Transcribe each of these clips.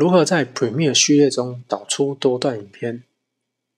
如何在 Premiere 序列中导出多段影片？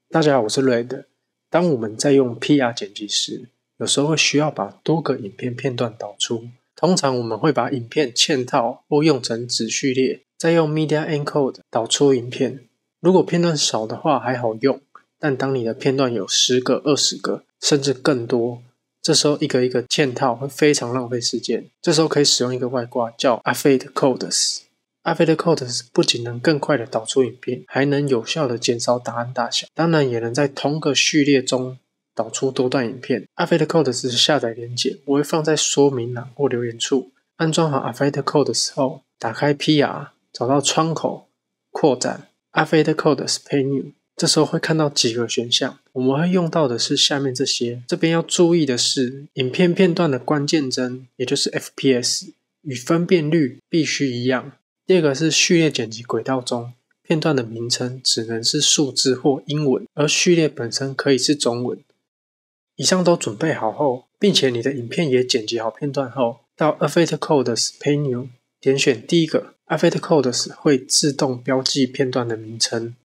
大家好，我是 Red。当我们在用 PR 剪辑时，有时候会需要把多个影片片段导出。通常我们会把影片嵌套或用成子序列，再用 Media Encode 导出影片。如果片段少的话还好用，但当你的片段有十个、二十个，甚至更多。这时候一个一个嵌套会非常浪费时间。这时候可以使用一个外挂叫 Affect Codes。Affect Codes 不仅能更快的导出影片，还能有效的减少档案大小，当然也能在同个序列中导出多段影片。Affect Codes 下载连接我会放在说明栏或留言处。安装好 Affect Codes 后，打开 PR，找到窗口扩展 Affect Codes Menu。这时候会看到几个选项，我们会用到的是下面这些。这边要注意的是，影片片段的关键帧，也就是 FPS 与分辨率必须一样。第二个是序列剪辑轨道中，片段的名称只能是数字或英文，而序列本身可以是中文。以上都准备好后，并且你的影片也剪辑好片段后，到 Affect Codes Menu 点选第一个 Affect Codes，会自动标记片段的名称。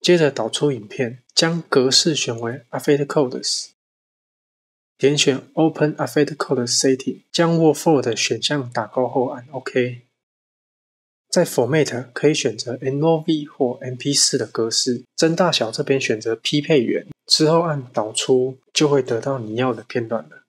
接着导出影片，将格式选为 Affect Codes，点选 Open Affect Codes Setting，将 Word Format 选项打勾后按 OK。在 Format 可以选择 NOV 或 MP4 的格式，帧大小这边选择匹配源，之后按导出就会得到你要的片段了。